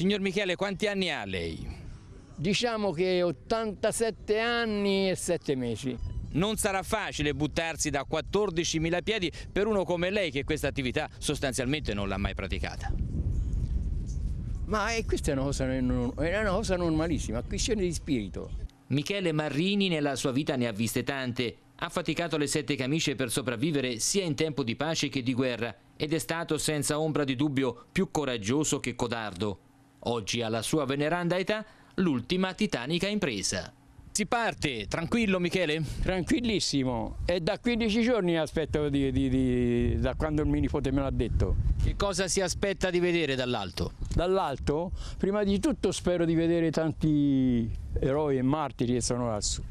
Signor Michele, quanti anni ha lei? Diciamo che 87 anni e 7 mesi. Non sarà facile buttarsi da 14.000 piedi per uno come lei che questa attività sostanzialmente non l'ha mai praticata. Ma eh, questa è una, cosa, è una cosa normalissima, questione di spirito. Michele Marrini nella sua vita ne ha viste tante. Ha faticato le sette camicie per sopravvivere sia in tempo di pace che di guerra ed è stato senza ombra di dubbio più coraggioso che codardo. Oggi alla sua veneranda età l'ultima titanica impresa. Si parte, tranquillo Michele? Tranquillissimo, è da 15 giorni aspetto di, di, di, da quando il mio nipote me l'ha detto. Che cosa si aspetta di vedere dall'alto? Dall'alto? Prima di tutto spero di vedere tanti eroi e martiri che sono lassù.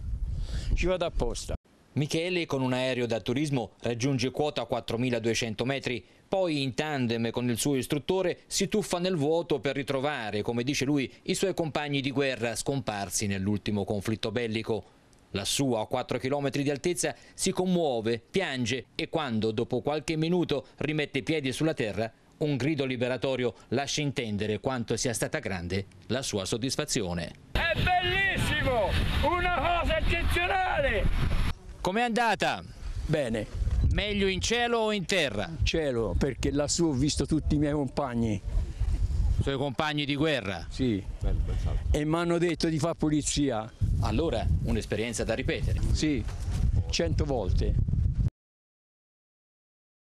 Ci vado apposta. Michele con un aereo da turismo raggiunge quota 4200 metri, poi in tandem con il suo istruttore si tuffa nel vuoto per ritrovare, come dice lui, i suoi compagni di guerra scomparsi nell'ultimo conflitto bellico. Lassù a 4 km di altezza si commuove, piange e quando dopo qualche minuto rimette i piedi sulla terra un grido liberatorio lascia intendere quanto sia stata grande la sua soddisfazione. È bellissimo! Una cosa eccezionale! Com'è andata? Bene. Meglio in cielo o in terra? Cielo, perché lassù ho visto tutti i miei compagni. I suoi compagni di guerra? Sì. E mi hanno detto di fare pulizia. Allora, un'esperienza da ripetere? Sì, cento volte.